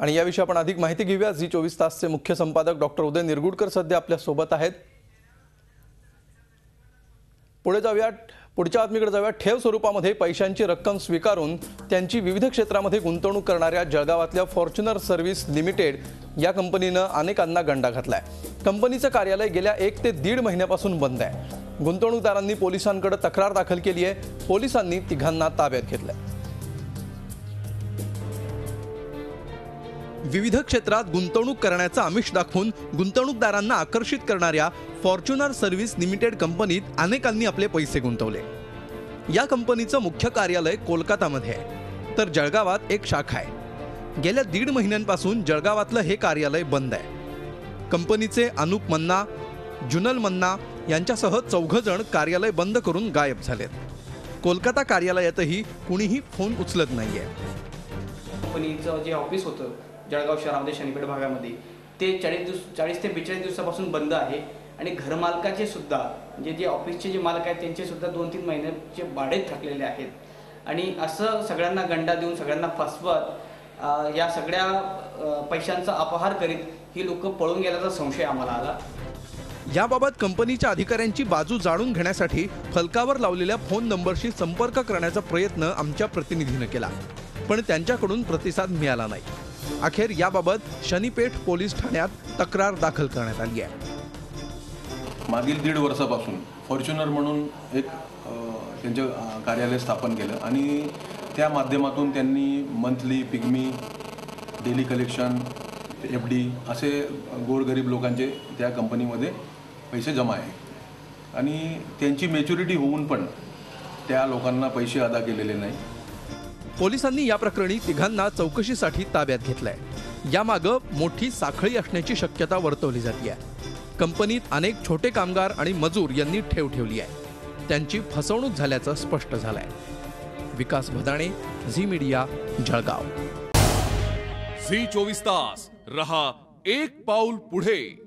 आणि याविषयी आपण अधिक माहिती घेऊया झी चोवीस तासचे मुख्य संपादक डॉक्टर उदय निरगुडकर सध्या आपल्यासोबत आहेत. पुढे जाऊया पुढच्या बातमीकडे जाऊया ठेव स्वरूपामध्ये पैशांची रक्कम स्वीकारून त्यांची विविध क्षेत्रामध्ये गुंतवणूक करणाऱ्या जळगावातल्या फॉर्च्युनर सर्व्हिस लिमिटेड या कंपनीनं अनेकांना गंडा घातलाय. कंपनीचं कार्यालय गेल्या एक ते दीड महिन्यापासून बंद आहे. गुंतवणूकदारांनी पोलिसांकडे तक्रार दाखल केली आहे पोलिसांनी तिघांना ताब्यात घेतलंय. विविध क्षेत्रात गुंतवणूक करण्याचं आमिष दाखवून गुंतवणूकदारांना आकर्षित करणाऱ्या फॉर्च्युनर सर्व्हिस लिमिटेड कंपनीत अनेकांनी आपले पैसे गुंतवले. या कंपनीचं मुख्य कार्यालय कोलकातामध्ये आहे. तर जळगावात एक शाखा आहे. गेल्या दीड महिन्यांपासून जळगावातलं हे कार्यालय बंद आहे. कंपनीचे अनुप मन्ना जुनल मन्ना यांच्यासह चौघजण कार्यालय बंद करून गायब झालेत. कोलकाता कार्यालयातही कुणीही फोन उचलत नाहीये. कंपनीचं जे ऑफिस होतं जळगाव शहरामध्ये शनिपेठ भागामध्ये ते चाळीस दिवस चाळीस ते बेचाळीस दिवसापासून बंद आहे. आणि घरमालकाचे सुद्धा म्हणजे जे ऑफिसचे जे मालक आहेत त्यांचे सुद्धा दोन तीन महिन्याचे भाडे थकलेले आहेत. आणि असं सगळ्यांना गंडा देऊन सगळ्यांना फसवत या सगळ्या पैशांचा अपहार करीत ही लोक पळून गेल्याचा संशय आम्हाला आला. याबाबत कंपनीच्या अधिकाऱ्यांची बाजू जाणून घेण्यासाठी फलकावर लावलेल्या फोन नंबरशी संपर्क करण्याचा प्रयत्न आमच्या प्रतिनिधीनं केला. पण त्यांच्याकडून प्रतिसाद मिळाला नाही. अखेर याबाबत शनीपेठ पोलीस ठाण्यात तक्रार दाखल करण्यात आली आहे. मागील दीड वर्षापासून फॉर्च्युनर म्हणून एक त्यांचं कार्यालय स्थापन केलं आणि त्या माध्यमातून त्यांनी monthly pigmy daily collection F D असे गोरगरीब लोकांचे त्या कंपनीमध्ये पैसे जमा आहे. आणि त्यांची मॅच्युरिटी होऊन पण त्या लोकांना पैसे अदा केलेले नाही पोलिसांनी या प्रकरणी तिघांना चौकशीसाठी ताब्यात घेतलंय. यामागं मोठी साखळी असण्याची शक्यता वर्तवली जाते आहे कंपनीत अनेक छोटे कामगार आणि मजूर यांनी ठेव ठेवली आहे. त्यांची फसवणूक झाल्याचं स्पष्ट झालंय. Vikas Bhadane Zee media Jalgaon. Zee चोवीस तास. रहा एक पाऊल पुढे.